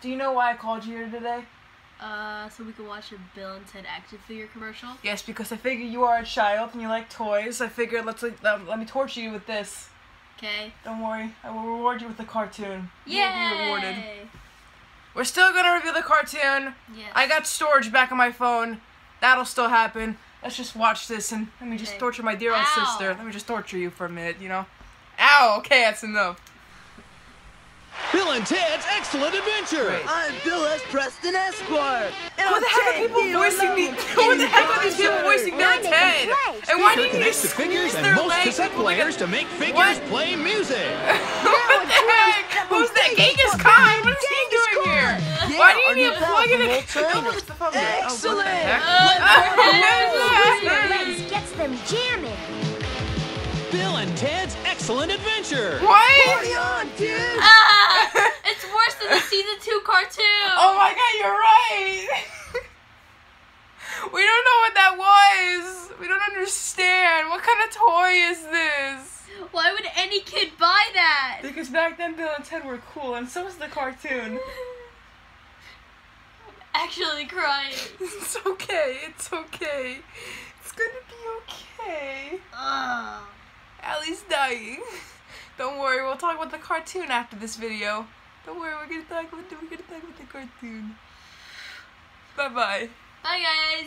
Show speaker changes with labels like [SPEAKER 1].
[SPEAKER 1] Do you know why I called you here today?
[SPEAKER 2] Uh, so we can watch a Bill and Ted action figure commercial.
[SPEAKER 1] Yes, because I figure you are a child and you like toys. I figured let's let, let, me torture you with this.
[SPEAKER 2] Okay.
[SPEAKER 1] Don't worry, I will reward you with the cartoon.
[SPEAKER 2] Yay!
[SPEAKER 1] You will be rewarded. We're still gonna review the cartoon.
[SPEAKER 2] Yes.
[SPEAKER 1] I got storage back on my phone. That'll still happen. Let's just watch this and let me just torture my dear old
[SPEAKER 2] Ow.
[SPEAKER 1] sister. Let me just torture you for a minute, you know? Ow, okay, that's enough.
[SPEAKER 3] Bill and Ted's Excellent Adventure.
[SPEAKER 1] Wait.
[SPEAKER 4] I'm Bill S. Preston Esquire. And
[SPEAKER 1] Who
[SPEAKER 4] I'm
[SPEAKER 1] the heck are
[SPEAKER 4] taking
[SPEAKER 1] people voicing me?
[SPEAKER 4] along
[SPEAKER 1] Who the heck are these people voicing Bill and Ted? And why do you need to
[SPEAKER 3] figures
[SPEAKER 1] squeeze
[SPEAKER 3] and
[SPEAKER 1] their
[SPEAKER 3] most
[SPEAKER 1] legs?
[SPEAKER 3] cassette
[SPEAKER 1] People like a-
[SPEAKER 3] players to make figures
[SPEAKER 1] What?
[SPEAKER 3] play music.
[SPEAKER 1] what the heck? Who's that? Genghis Khan? What is he doing here? Why do you need
[SPEAKER 4] new
[SPEAKER 1] to plug in
[SPEAKER 4] powerful
[SPEAKER 1] a
[SPEAKER 4] trainer.
[SPEAKER 1] What's the phone? What the
[SPEAKER 4] Excellent.
[SPEAKER 1] heck?
[SPEAKER 5] legs gets them jamming.
[SPEAKER 3] Bill and Ted's Excellent Adventure.
[SPEAKER 1] What?
[SPEAKER 4] Party on, dude.
[SPEAKER 2] Ah!
[SPEAKER 1] You're right. we don't know what that was. We don't understand. What kind of toy is this?
[SPEAKER 2] Why would any kid buy that?
[SPEAKER 1] Because back then Bill and Ted were cool, and so was the cartoon.
[SPEAKER 2] Actually crying.
[SPEAKER 1] It's okay. It's okay. It's gonna be okay.
[SPEAKER 2] Ugh.
[SPEAKER 1] Allie's dying. Don't worry, we'll talk about the cartoon after this video. Don't worry, we're gonna talk about the, we're gonna talk about the cartoon. Bye bye.
[SPEAKER 2] Bye guys.